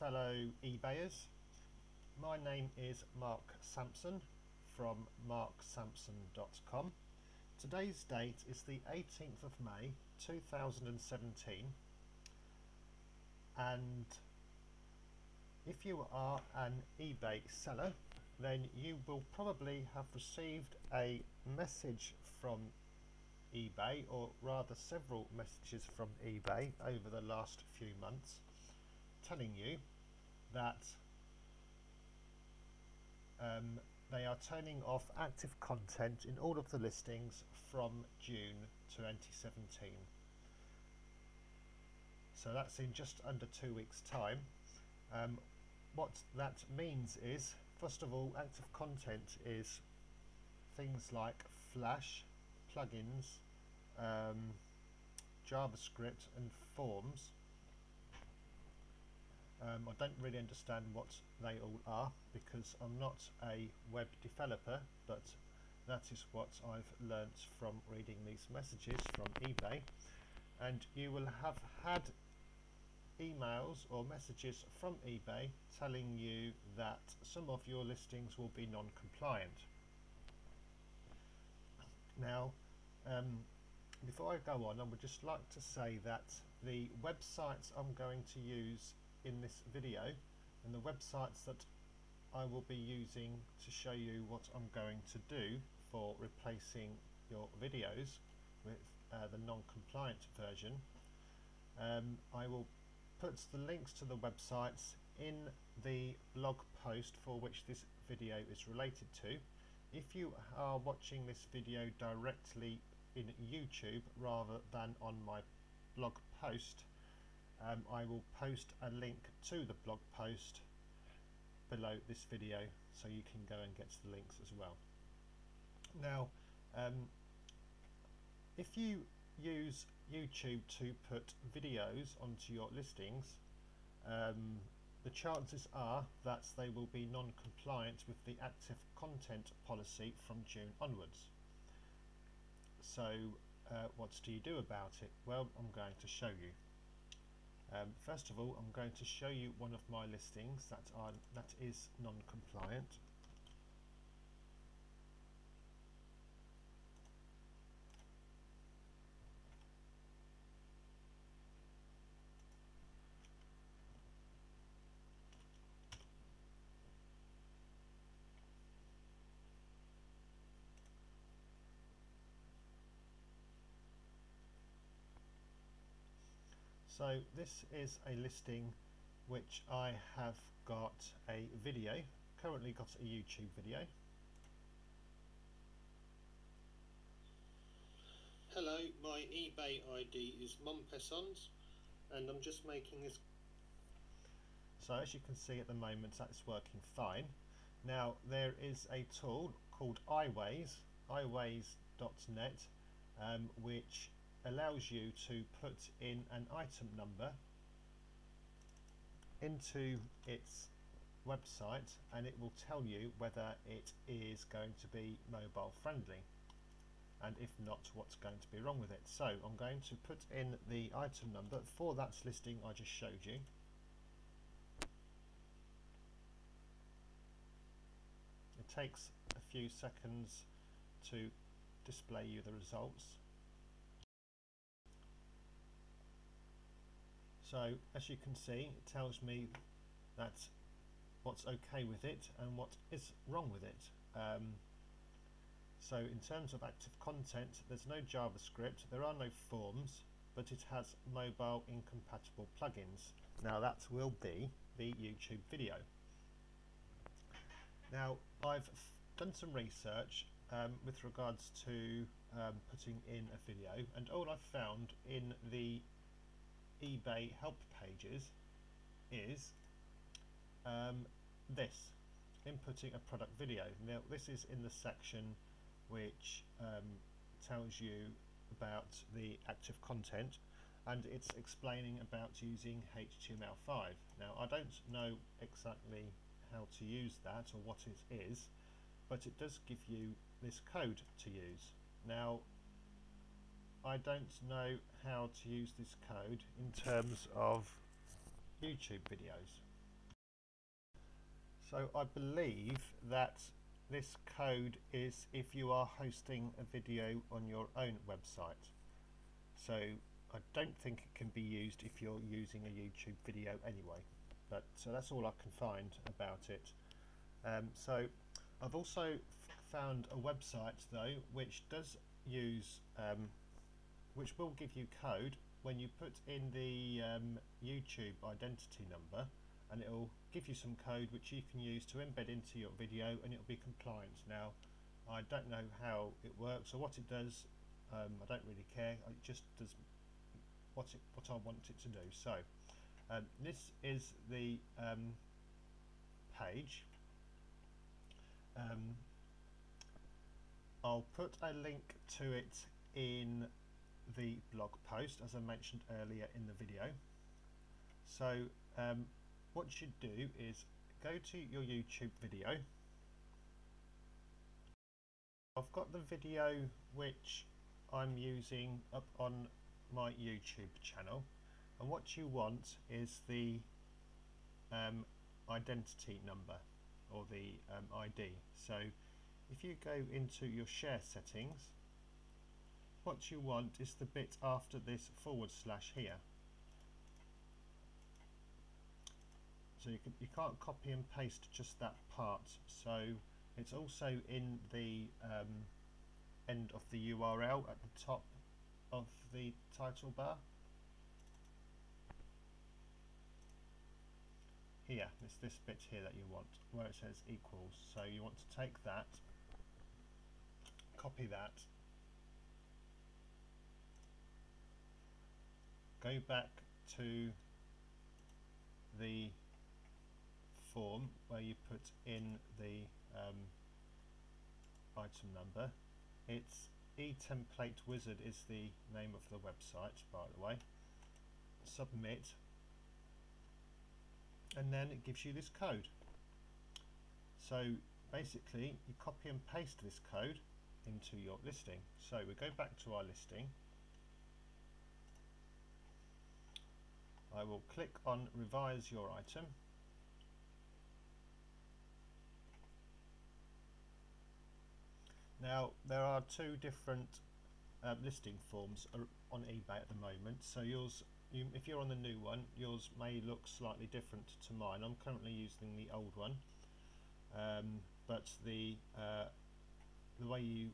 fellow eBayers. My name is Marc Sampson from marcsampson.com. Today's date is the 18th of May 2017 and if you are an eBay seller then you will probably have received a message from eBay or rather several messages from eBay over the last few months telling you that um, they are turning off active content in all of the listings from June 2017 so that's in just under two weeks time um, what that means is first of all active content is things like Flash plugins, um, JavaScript and forms. Um, I don't really understand what they all are because I'm not a web developer but that is what I've learnt from reading these messages from eBay. And you will have had emails or messages from eBay telling you that some of your listings will be non-compliant. Now, um, before I go on, I would just like to say that the websites I'm going to use in this video and the websites that I will be using to show you what I'm going to do for replacing your videos with uh, the non-compliant version um, I will put the links to the websites in the blog post for which this video is related to. If you are watching this video directly in YouTube rather than on my blog post um, I will post a link to the blog post below this video so you can go and get the links as well now um, if you use YouTube to put videos onto your listings um, the chances are that they will be non-compliant with the active content policy from June onwards. So uh, what do you do about it? Well, I'm going to show you. Um, first of all, I'm going to show you one of my listings that are that is non-compliant. So this is a listing which I have got a video, currently got a YouTube video. Hello, my eBay ID is Mompessons and I'm just making this so as you can see at the moment that's working fine. Now there is a tool called iWays, iWays.net um, which allows you to put in an item number into its website and it will tell you whether it is going to be mobile friendly and if not what's going to be wrong with it. So I'm going to put in the item number for that listing I just showed you. It takes a few seconds to display you the results so as you can see it tells me that what's okay with it and what is wrong with it. Um, so in terms of active content there's no JavaScript there are no forms but it has mobile incompatible plugins. Now that will be the YouTube video. Now I've done some research um, with regards to um, putting in a video and all I've found in the eBay help pages is um, this inputting a product video. Now this is in the section which um, tells you about the active content and it's explaining about using HTML5 now I don't know exactly how to use that or what it is but it does give you this code to use. Now I don't know how to use this code in terms of YouTube videos So I believe that this code is if you are hosting a video on your own website. So I don't think it can be used if you're using a YouTube video anyway. But so that's all I can find about it. Um, so I've also found a website though which does use um, which will give you code when you put in the um, YouTube identity number and it will give you some code which you can use to embed into your video and it will be compliant. Now I don't know how it works or what it does um, I don't really care. It just does what it what I want it to do. So um, this is the um, page. Um, I'll put a link to it in the blog post as I mentioned earlier in the video. So um, what you should do is go to your YouTube video. I've got the video which I'm using up on my YouTube channel and what you want is the um, identity number or the um, ID so if you go into your share settings what you want is the bit after this forward slash here. So you, can, you can't copy and paste just that part. So it's also in the um, end of the URL at the top of the title bar. Here it's this bit here that you want where it says equals. So you want to take that copy that go back to the form where you put in the um, item number. It's eTemplate Wizard is the name of the website by the way. Submit and then it gives you this code. So basically you copy and paste this code into your listing. So we go back to our listing I will click on revise your item. Now there are two different uh, listing forms on eBay at the moment. So yours you, if you're on the new one yours may look slightly different to mine. I'm currently using the old one. Um, but the uh, the way you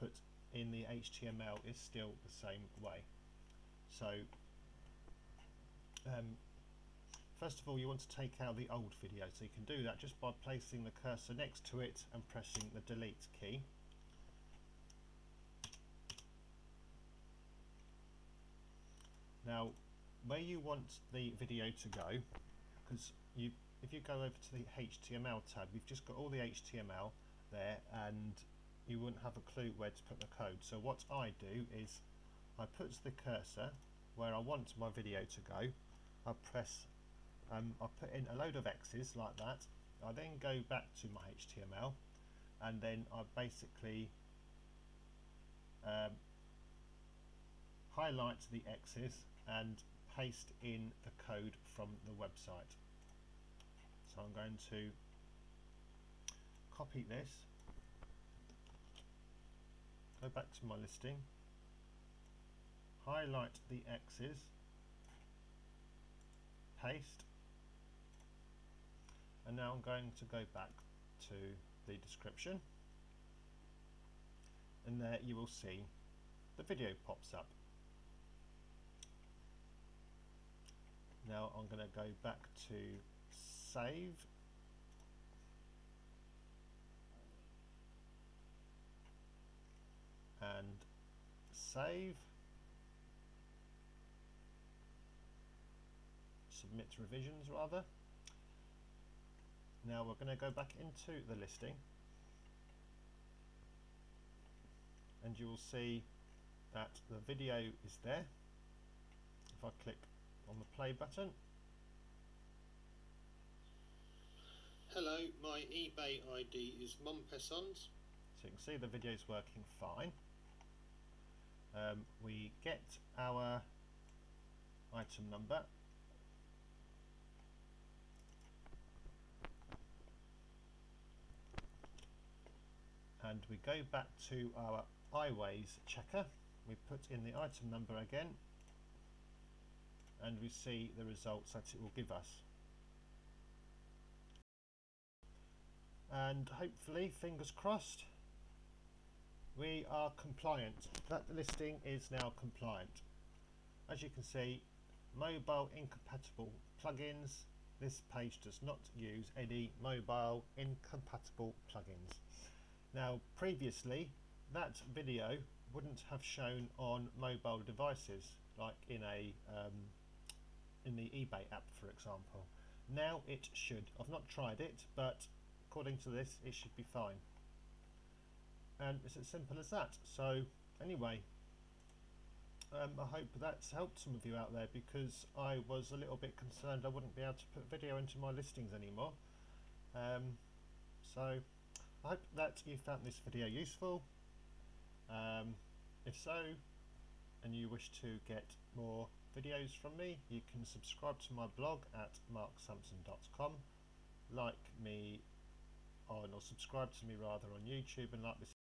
put in the HTML is still the same way. So um, first of all you want to take out the old video so you can do that just by placing the cursor next to it and pressing the delete key. Now where you want the video to go because you if you go over to the HTML tab you've just got all the HTML there and you wouldn't have a clue where to put the code. So what I do is I put the cursor where I want my video to go I press, um, I put in a load of X's like that. I then go back to my HTML and then I basically um, highlight the X's and paste in the code from the website. So I'm going to copy this, go back to my listing, highlight the X's paste. And now I'm going to go back to the description. And there you will see the video pops up. Now I'm going to go back to save. And save submit revisions rather. Now we're going to go back into the listing and you will see that the video is there. If I click on the play button Hello, my eBay ID is Mompessons. So you can see the video is working fine. Um, we get our item number and we go back to our iWays checker. We put in the item number again. And we see the results that it will give us. And hopefully fingers crossed we are compliant. That listing is now compliant. As you can see mobile incompatible plugins. This page does not use any mobile incompatible plugins now previously that video wouldn't have shown on mobile devices like in a um, in the eBay app for example. Now it should. I've not tried it but according to this it should be fine. And it's as simple as that. So anyway um, I hope that's helped some of you out there because I was a little bit concerned I wouldn't be able to put video into my listings anymore. Um, so I hope that you found this video useful. Um, if so and you wish to get more videos from me you can subscribe to my blog at marcsampson.com like me on or subscribe to me rather on YouTube and like this